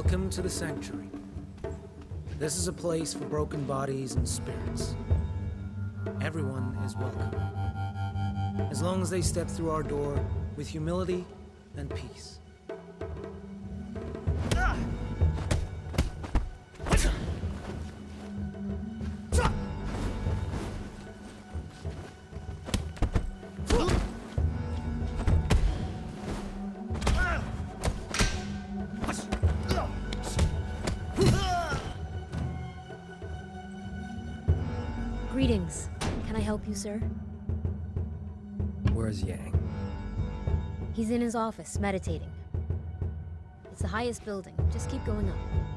Welcome to the Sanctuary. This is a place for broken bodies and spirits. Everyone is welcome. As long as they step through our door with humility and peace. His office, meditating. It's the highest building. Just keep going up.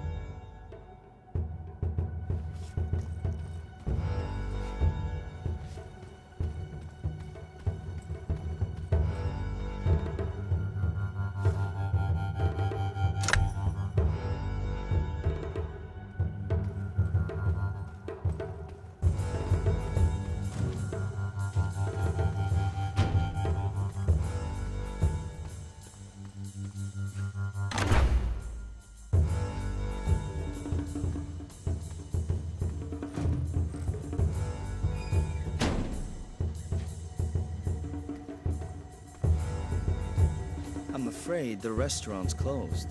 Afraid the restaurant's closed.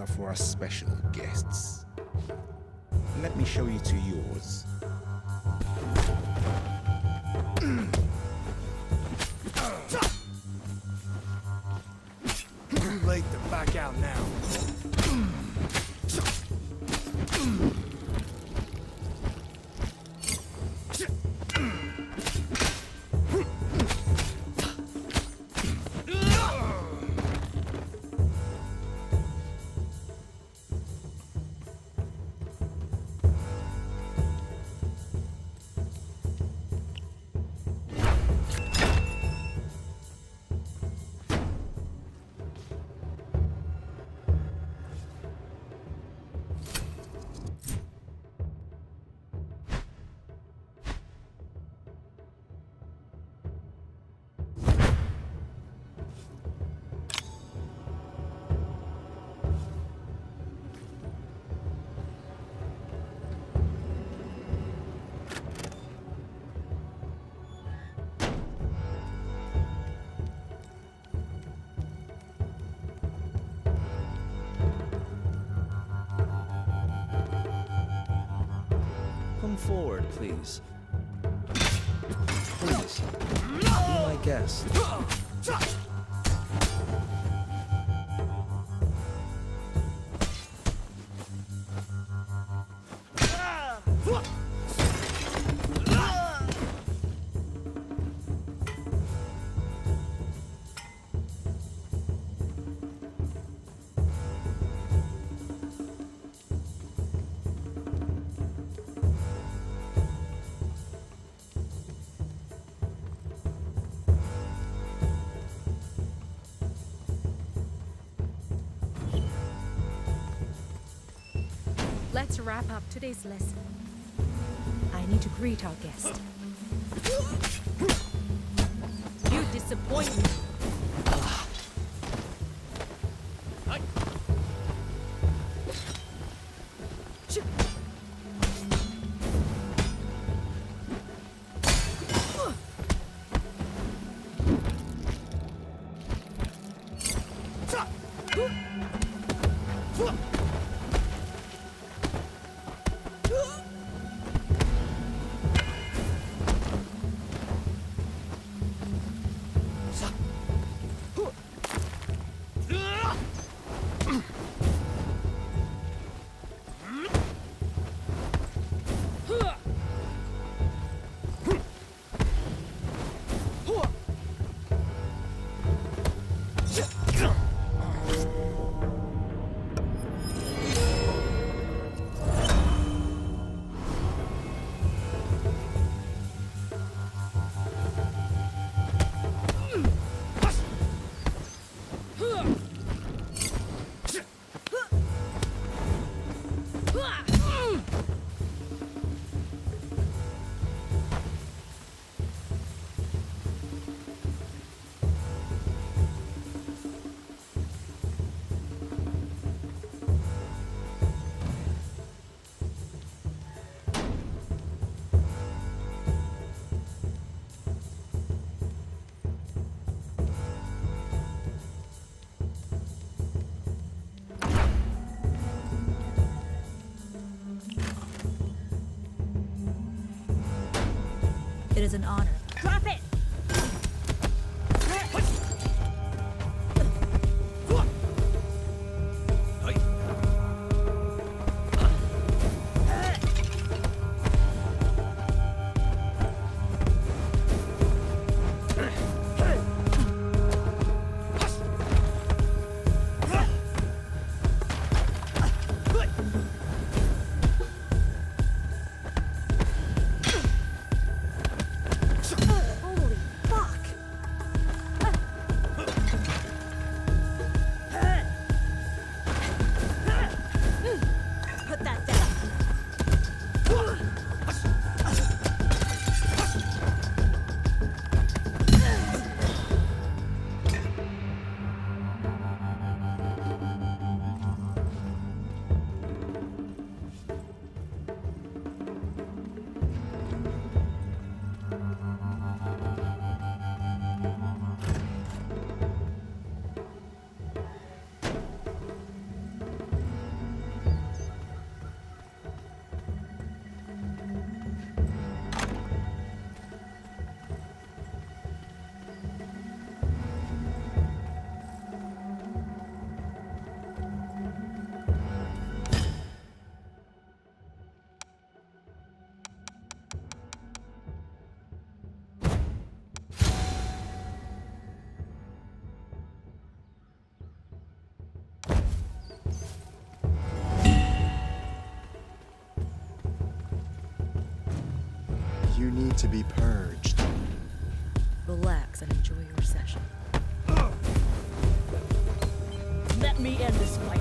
Are for our special guests. Let me show you to yours. Too late to back out now. Please. Please, be my guest. Let's wrap up today's lesson. I need to greet our guest. You disappoint me. Is an honor. To be purged. Relax and enjoy your session. Let me end this fight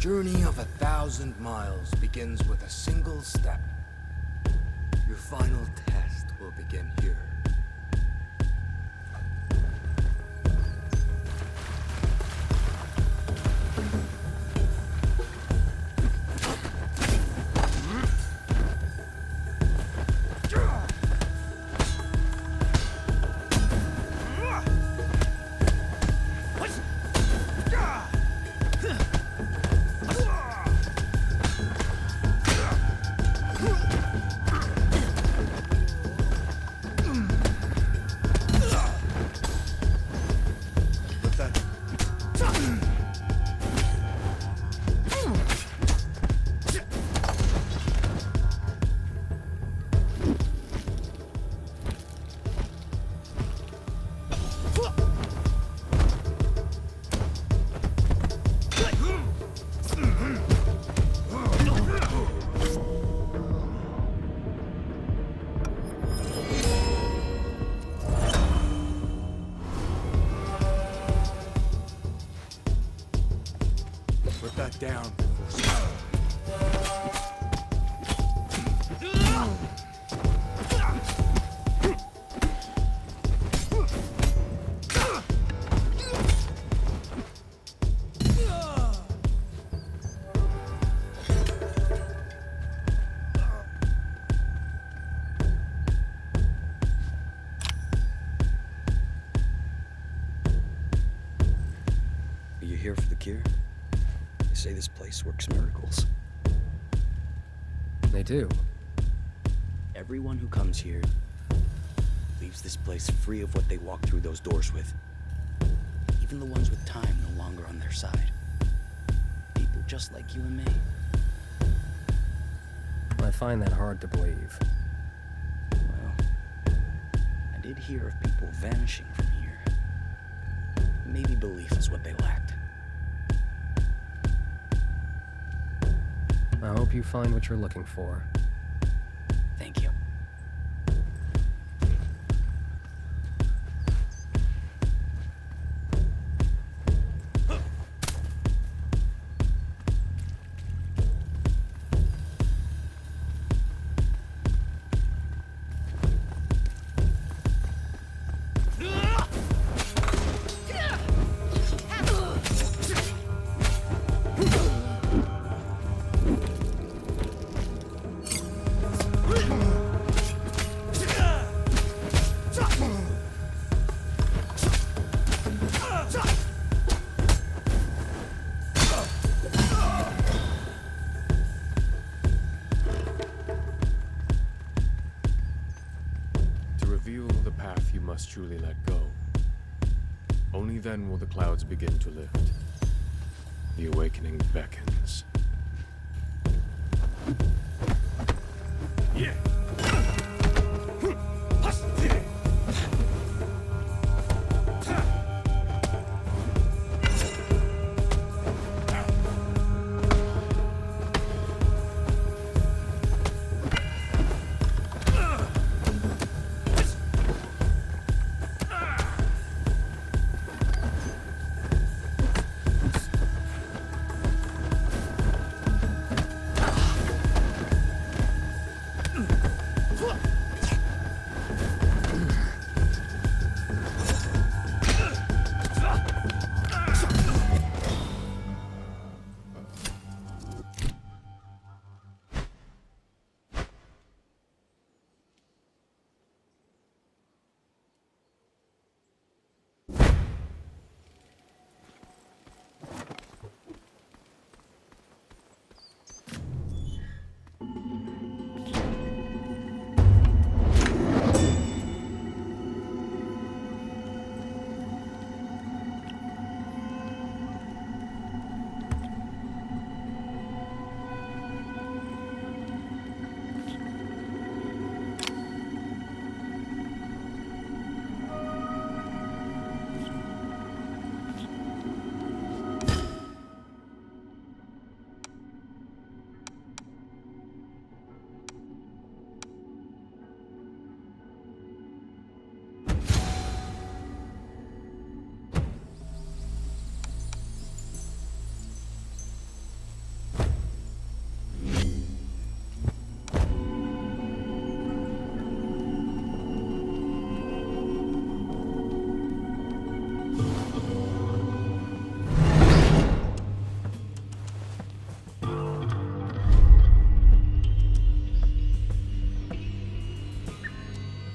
journey of a thousand miles begins with a single step. Your final test will begin here. Down. Are you here for the cure? They say this place works miracles. They do. Everyone who comes here leaves this place free of what they walk through those doors with. Even the ones with time no longer on their side. People just like you and me. I find that hard to believe. Well, I did hear of people vanishing from here. Maybe belief is what they lacked. I hope you find what you're looking for. Begin to lift. The awakening beckons.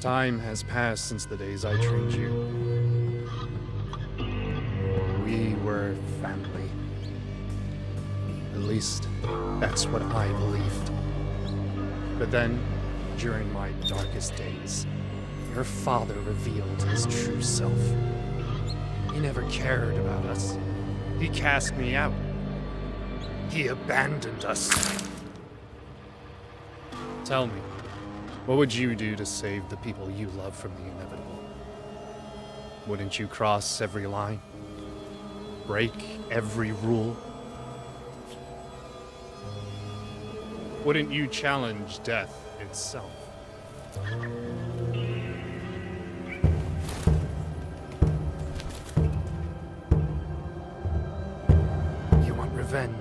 Time has passed since the days I trained you. We were family. At least, that's what I believed. But then, during my darkest days, your father revealed his true self. He never cared about us. He cast me out. He abandoned us. Tell me, what would you do to save the people you love from the inevitable? Wouldn't you cross every line? Break every rule? Wouldn't you challenge death itself? You want revenge,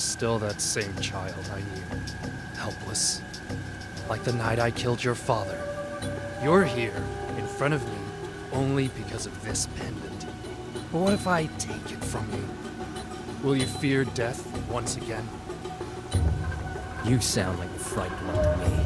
still that same child I knew. Helpless. Like the night I killed your father. You're here, in front of me, only because of this pendant. But what if I take it from you? Will you fear death once again? You sound like a frightened me.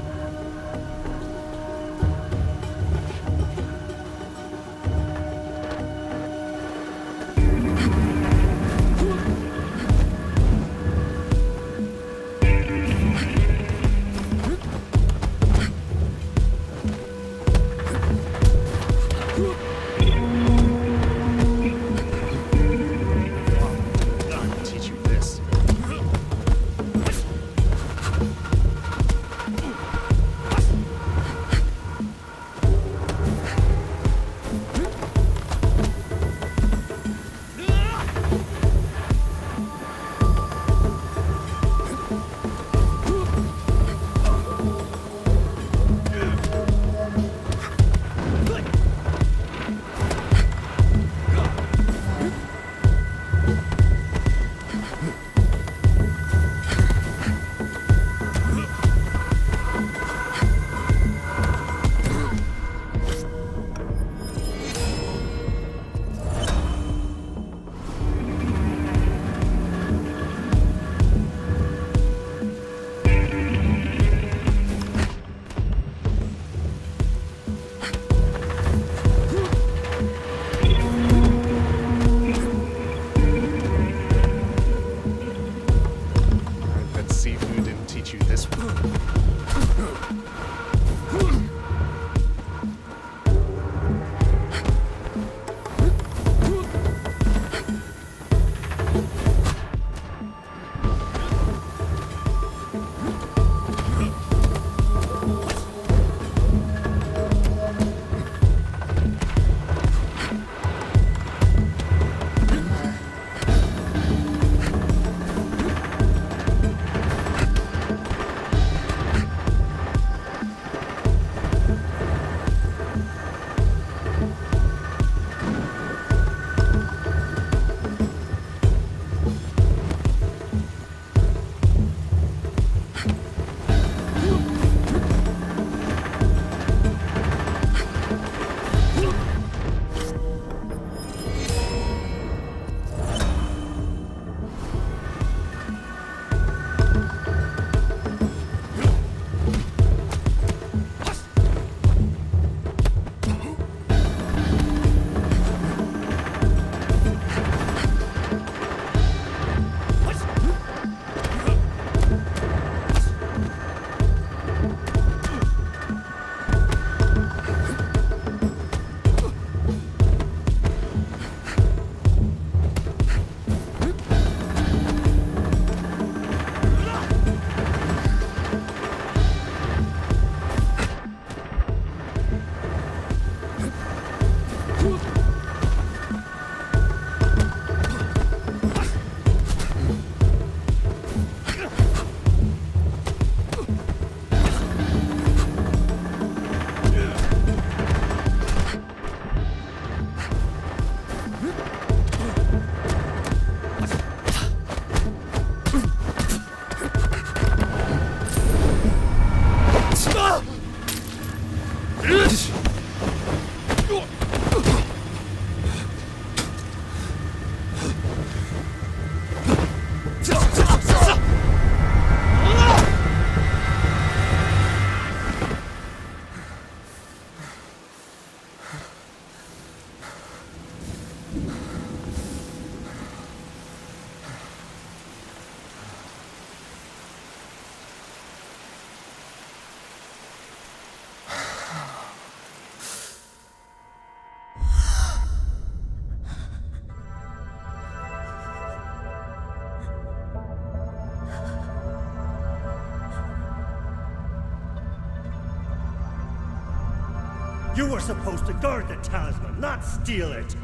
You were supposed to guard the talisman, not steal it!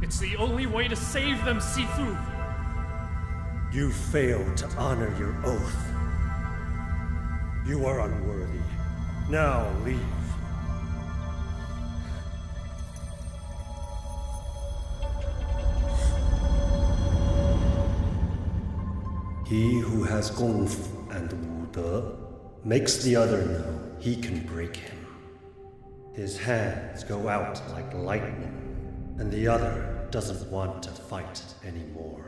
It's the only way to save them, Sifu! You failed to honor your oath. You are unworthy. Now leave. He who has Gong Fu and Wu De makes the other know he can break him. His hands go out like lightning, and the other doesn't want to fight anymore.